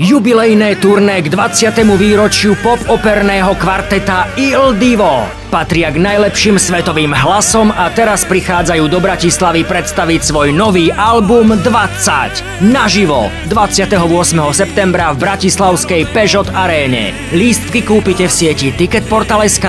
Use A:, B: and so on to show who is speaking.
A: Jubilejné turné k 20. výročiu pop-operného kvarteta Il Divo patria k najlepším svetovým hlasom a teraz prichádzajú do Bratislavy predstaviť svoj nový album 20. Naživo 28. septembra v Bratislavskej Peugeot aréne. Lístky kúpite v sieti Ticketportal.sk.